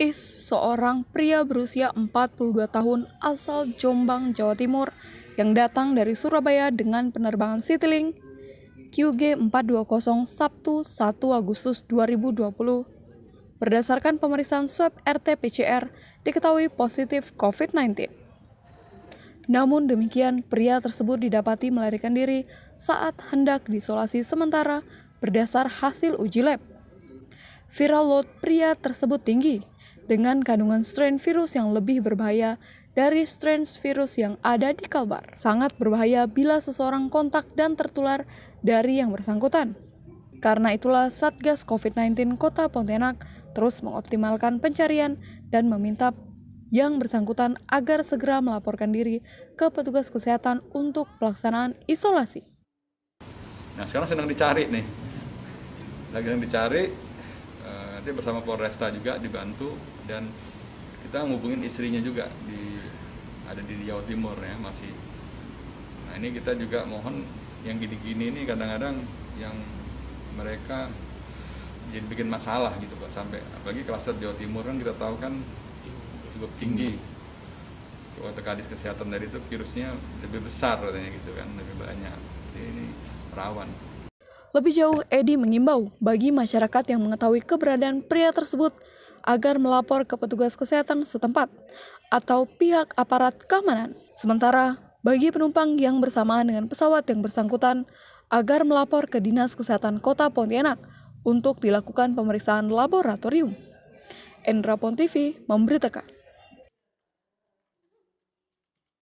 Is, seorang pria berusia 42 tahun asal Jombang, Jawa Timur yang datang dari Surabaya dengan penerbangan Citylink QG 420 Sabtu 1 Agustus 2020. Berdasarkan pemeriksaan swab RT-PCR, diketahui positif COVID-19. Namun demikian, pria tersebut didapati melarikan diri saat hendak diisolasi sementara berdasar hasil uji lab. Viral load pria tersebut tinggi, dengan kandungan strain virus yang lebih berbahaya dari strain virus yang ada di Kalbar. Sangat berbahaya bila seseorang kontak dan tertular dari yang bersangkutan. Karena itulah Satgas COVID-19 Kota Pontianak terus mengoptimalkan pencarian dan meminta yang bersangkutan agar segera melaporkan diri ke petugas kesehatan untuk pelaksanaan isolasi. Nah sekarang sedang dicari nih, lagi sedang dicari, uh, bersama Polresta juga dibantu dan kita ngubungin istrinya juga di ada di Jawa Timur ya masih. Nah ini kita juga mohon yang gini-gini ini kadang-kadang yang mereka jadi bikin masalah gitu pak sampai apalagi klaster Jawa Timur kan kita tahu kan cukup tinggi. Waktu kadis kesehatan dari itu virusnya lebih besar katanya gitu kan lebih banyak. Jadi ini rawan lebih jauh, Edi mengimbau bagi masyarakat yang mengetahui keberadaan pria tersebut agar melapor ke petugas kesehatan setempat atau pihak aparat keamanan. Sementara, bagi penumpang yang bersamaan dengan pesawat yang bersangkutan, agar melapor ke Dinas Kesehatan Kota Pontianak untuk dilakukan pemeriksaan laboratorium. Endra Pon TV memberitakan.